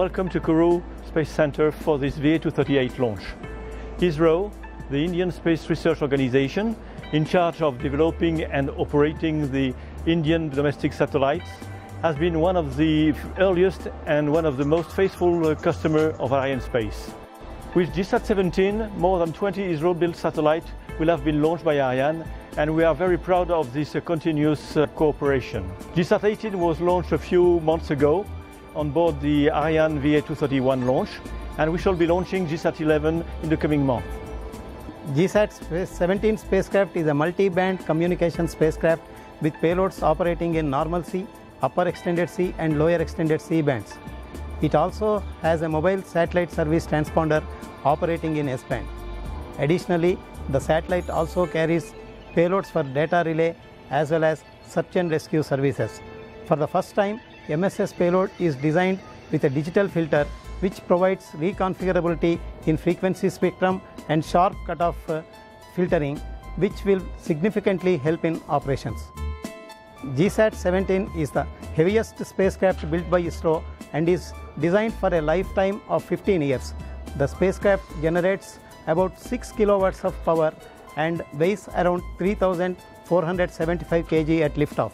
Welcome to Kourou Space Center for this VA238 launch. ISRO, the Indian Space Research Organization, in charge of developing and operating the Indian domestic satellites, has been one of the earliest and one of the most faithful uh, customer of Arianespace. With GSAT-17, more than 20 ISRO-built satellites will have been launched by Ariane and we are very proud of this uh, continuous uh, cooperation. GSAT-18 was launched a few months ago on board the Ariane VA231 launch and we shall be launching GSAT-11 in the coming month. GSAT-17 spacecraft is a multi-band communication spacecraft with payloads operating in normal C, upper extended C and lower extended C bands. It also has a mobile satellite service transponder operating in S-band. Additionally, the satellite also carries payloads for data relay as well as search and rescue services. For the first time, MSS payload is designed with a digital filter which provides reconfigurability in frequency spectrum and sharp cutoff uh, filtering which will significantly help in operations. GSAT-17 is the heaviest spacecraft built by ISRO and is designed for a lifetime of 15 years. The spacecraft generates about 6 kilowatts of power and weighs around 3475 kg at liftoff.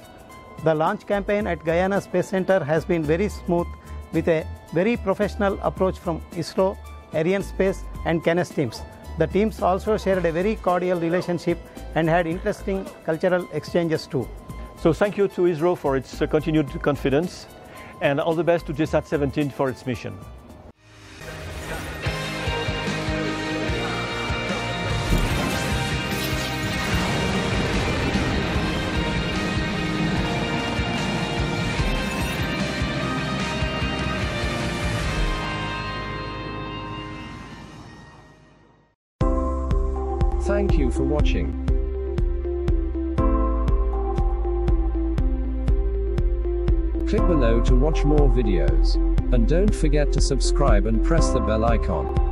The launch campaign at Guiana Space Center has been very smooth with a very professional approach from ISRO, Arianespace and CNES teams. The teams also shared a very cordial relationship and had interesting cultural exchanges too. So thank you to ISRO for its continued confidence and all the best to GSAT-17 for its mission. Thank you for watching. Click below to watch more videos. And don't forget to subscribe and press the bell icon.